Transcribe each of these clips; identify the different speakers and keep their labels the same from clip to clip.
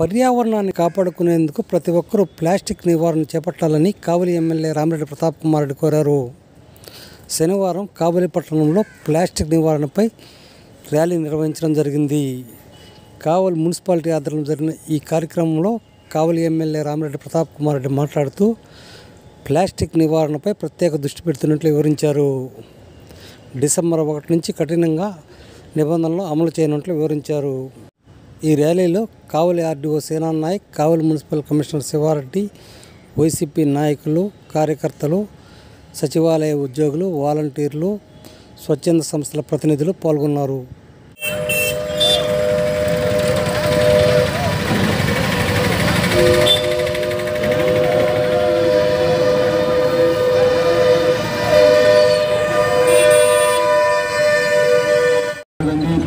Speaker 1: పర్యావరణాన్ని కాపాడుకునేందుకు ప్రతి ఒక్కరూ ప్లాస్టిక్ నివారణ చేపట్టాలని కావలి ఎమ్మెల్యే రామిరెడ్డి ప్రతాప్ కుమార్ రెడ్డి కోరారు. శనివారం కావలి పట్టణంలో ప్లాస్టిక్ నివారణపై ర్యాలీ నిర్వహించడం జరిగింది. కావలి మున్సిపాలిటీ ఆధ్వర్యంలో జరిగిన ఈ కార్యక్రమంలో కావలి ఎమ్మెల్యే రామిరెడ్డి ప్రతాప్ కుమార్ రెడ్డి మాట్లాడుతూ ప్లాస్టిక్ నివారణపై ప్రత్యేక దృష్టి పెడుతున్నట్లు వివరించారు. డిసెంబర్ ఒకటి నుంచి కఠినంగా నిబంధనలు అమలు చేయనున్నట్లు వివరించారు. ఈ ర్యాలీలో Kavali RDO Sena Nayak Kavali municipal commissioner Sivareddy YCP నాయకులు కార్యకర్తలు సచివాలయ ఉద్యోగులు వాలంటీర్లు స్వచ్ఛంద సంస్థల ప్రతినిధులు పాల్గొన్నారు.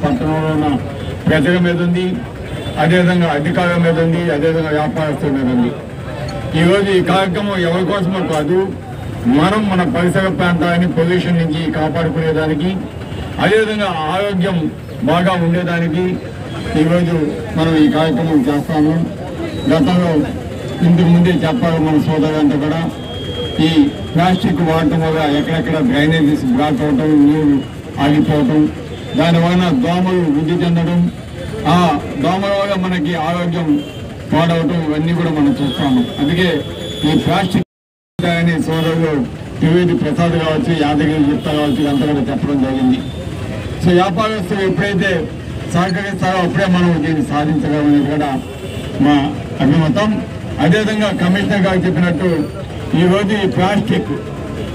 Speaker 2: పట్టణంలో ఉన్న ప్రజల మీద ఉంది అదేవిధంగా అధికారుల మీద ఉంది అదేవిధంగా వ్యాపారస్తుల మీద ఉంది. ఈరోజు ఈ కార్యక్రమం ఎవరి కోసమో కాదు మనం మన పరిసర ప్రాంతాన్ని పొల్యూషన్ నుంచి కాపాడుకునేదానికి అదేవిధంగా ఆరోగ్యం బాగా ఉండేదానికి ఈరోజు మనం ఈ కార్యక్రమం చేస్తాము. గతంలో ఇంతకు ముందే చెప్పారు మన సోదరులంతా కూడా ఈ ప్లాస్టిక్ వాడటం వల్ల ఎక్కడెక్కడ డ్రైనేజెస్ బ్లాక్ అవటం నీరు ఆగిపోవటం దానివల్ల దోమలు వృద్ధి చెందడం ఆ దోమల వల్ల మనకి ఆరోగ్యం పాడవటం ఇవన్నీ కూడా మనం చూస్తాము. అందుకే ఈ ప్లాస్టిక్ అని సోదరులు త్రివేది ప్రసాద్ కావచ్చు యాదగిరి గుప్తా కావచ్చు ఇదంతా కూడా చెప్పడం జరిగింది. సో వ్యాపారస్తులు ఎప్పుడైతే సహకరిస్తారో అప్పుడే మనం దీన్ని సాధించగలమనేది కూడా మా అభిమతం. అదేవిధంగా కమిషనర్ గారు చెప్పినట్టు ఈరోజు ఈ ప్లాస్టిక్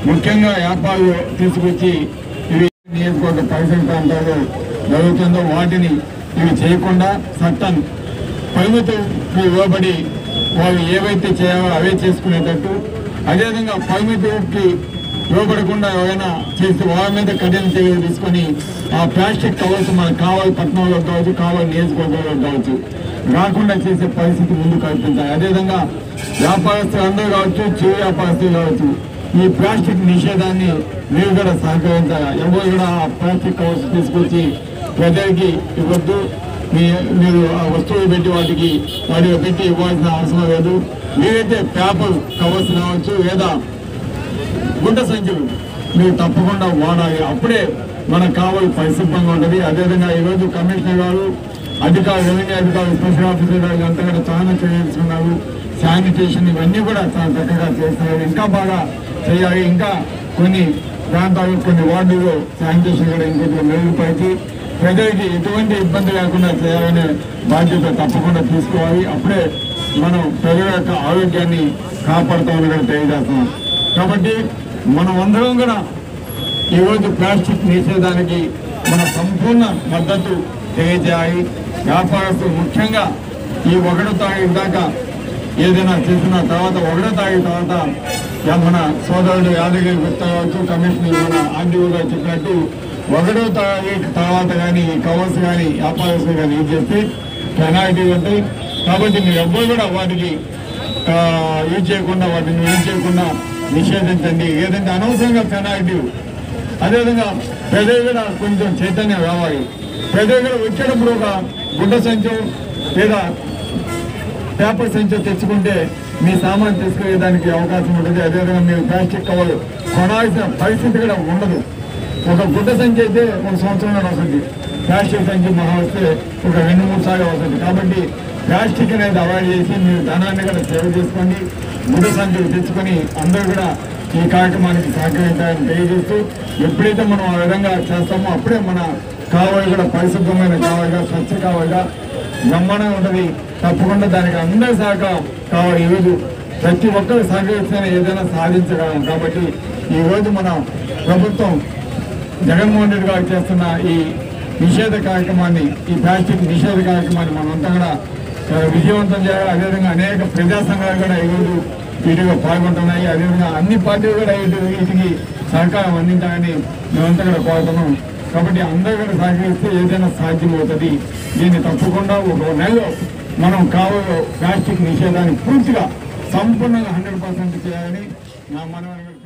Speaker 2: ముఖ్యంగా వ్యాపారులు తీసుకొచ్చి నియోజకవర్గ పరిసర ప్రాంతాలు జరుగుతుందో వాటిని ఇవి చేయకుండా చట్టం పరిమితికి లోబడి వాళ్ళు ఏవైతే చేయాలో అవే చేసుకునేటట్టు అదేవిధంగా పరిమితికి ఇవ్వబడకుండా ఎవరైనా చేస్తే వాళ్ళ మీద కఠిన చర్యలు తీసుకొని ఆ ప్లాస్టిక్ కవర్స్ మనకు కావాలి పట్టణంలో కావచ్చు కావాలి నియోజకవర్గంలో కావచ్చు రాకుండా చేసే పరిస్థితి ముందు కల్పించాలి అదేవిధంగా వ్యాపారస్తులు అందరూ కావచ్చు చిరు వ్యాపారస్తులు కావచ్చు ఈ ప్లాస్టిక్ నిషేధాన్ని మీరు కూడా సహకరించాలి? ఎవరు కూడా ఆ ప్లాస్టిక్ కవర్స్ తీసుకొచ్చి ప్రజలకి ఇవ్వద్దు. మీ మీరు ఆ వస్తువులు పెట్టి వాటికి వాటికి పెట్టి ఇవ్వాల్సిన అవసరం లేదు. మీరైతే పేపర్ కవర్స్ కావచ్చు లేదా గుండె సంచులు మీరు తప్పకుండా వాడాలి. అప్పుడే మనకు కావాలి పరిశుభ్రంగా ఉంటుంది. అదేవిధంగా ఈరోజు కమిషనర్ గారు అధికారులు రెవెన్యూ అధికారులు స్పెషల్ ఆఫీసర్ గారు అంతా కూడా చాలా తీసుకున్నారు శానిటేషన్ ఇవన్నీ కూడా చాలా చక్కగా చేస్తున్నారు ఇంకా బాగా చేయాలి. ఇంకా కొన్ని ప్రాంతాలు కొన్ని వార్డుల్లో శానిటేషన్ కూడా ఇంకొంచెం మెరుగుపరిచి ప్రజలకి ఎటువంటి ఇబ్బంది లేకుండా చేయాలనే బాధ్యత తప్పకుండా తీసుకోవాలి. అప్పుడే మనం ప్రజల యొక్క ఆరోగ్యాన్ని కాపాడుతామని కూడా తెలియజేస్తున్నాం. కాబట్టి మనం అందరం కూడా ఈరోజు ప్లాస్టిక్ నిషేధానికి మన సంపూర్ణ మద్దతు తెలియజేయాలి. వ్యాపారస్తులు ముఖ్యంగా ఈ ఒకటో తారీఖు దాకా ఏదైనా చేసిన తర్వాత ఒకటే తాగిన తర్వాత మన సోదరుడు యాదగిరి గుర్తు కావచ్చు కమిషనర్ మన ఆర్డీఓగా చెప్పినట్టు ఒకటో తారీఖు తర్వాత కానీ కవర్స్ కానీ వ్యాపారస్తులు కానీ యూజ్ చేస్తే పెనాల్టీ ఉంటాయి. కాబట్టి మీరు ఎవ్వరు కూడా వాటికి యూజ్ చేయకుండా వాటిని యూజ్ చేయకుండా నిషేధించండి. ఏదంటే అనవసరంగా పెనాల్టీ అదేవిధంగా ప్రజలు కూడా కొంచెం చైతన్యం రావాలి. ప్రజలు కూడా వచ్చేటప్పుడు ఒక గుడ్డ సంచం లేదా పేపర్ సంచి తెచ్చుకుంటే మీ సామాన్ తీసుకునేదానికి అవకాశం ఉంటుంది. అదేవిధంగా మీరు ప్లాస్టిక్ కవర్ కొనాల్సిన పరిస్థితి కూడా ఉండదు. ఒక గుడ్డ సంఖ్య అయితే ఒక సంవత్సరంలో వస్తుంది ప్లాస్టిక్ సంఖ్య మహా వస్తే ఒక రెండు మూడు సార్లు వస్తుంది కాబట్టి ప్లాస్టిక్ అనేది అవాయిడ్ చేసి మీరు ధనాన్ని కూడా సేవ చేసుకోండి. గుడ్డ సంఖ్యలు తెచ్చుకొని అందరూ కూడా ఈ కార్యక్రమానికి సహకరించాలని తెలియజేస్తూ ఎప్పుడైతే మనం ఆ విధంగా చేస్తామో అప్పుడే మన కావాలి కూడా పరిశుభ్రమైన కావాలిగా స్వచ్ఛ కావాలిగా బ్రహ్మాండంగా ఉంటుంది. తప్పకుండా దానికి అందరి సహకారం కావాలి. ఈరోజు ప్రతి ఒక్కరు సహకరిస్తేనే ఏదైనా సాధించగలం. కాబట్టి ఈరోజు మన ప్రభుత్వం జగన్మోహన్ రెడ్డి గారు చేస్తున్న ఈ నిషేధ కార్యక్రమాన్ని ఈ ప్లాస్టిక్ నిషేధ కార్యక్రమాన్ని మనమంతా కూడా విజయవంతం చేయాలి. అదేవిధంగా అనేక ప్రజా సంఘాలు కూడా ఈరోజు వీటిలో పాల్గొంటున్నాయి. అదేవిధంగా అన్ని పార్టీలు కూడా వీటికి సహకారం అందించాలని మేమంతా కూడా కోరుతున్నాం. కాబట్టి అందరికీ సహకరిస్తే ఏదైనా సాధ్యమవుతుంది. దీన్ని తప్పకుండా ఒక నెలలో మనం కావాలి ప్లాస్టిక్ నిషేధాన్ని పూర్తిగా సంపూర్ణంగా హండ్రెడ్ పర్సెంట్ చేయాలని నా మనవి